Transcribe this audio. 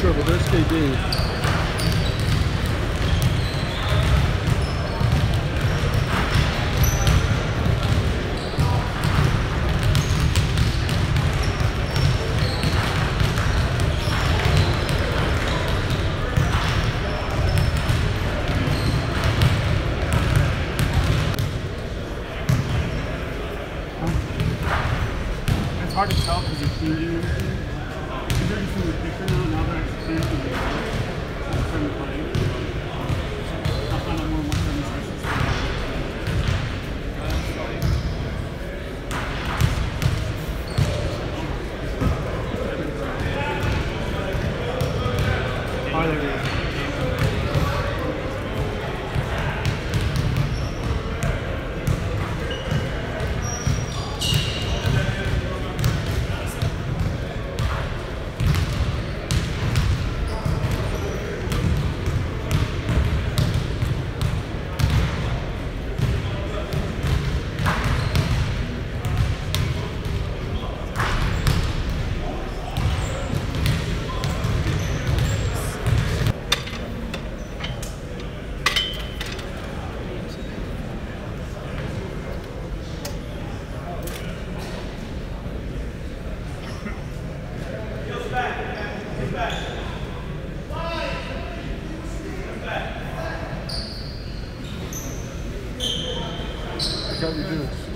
sure, but there's KB. hard to tell because you're Obrigado, Deus.